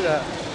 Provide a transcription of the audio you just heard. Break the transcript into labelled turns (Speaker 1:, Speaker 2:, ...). Speaker 1: 是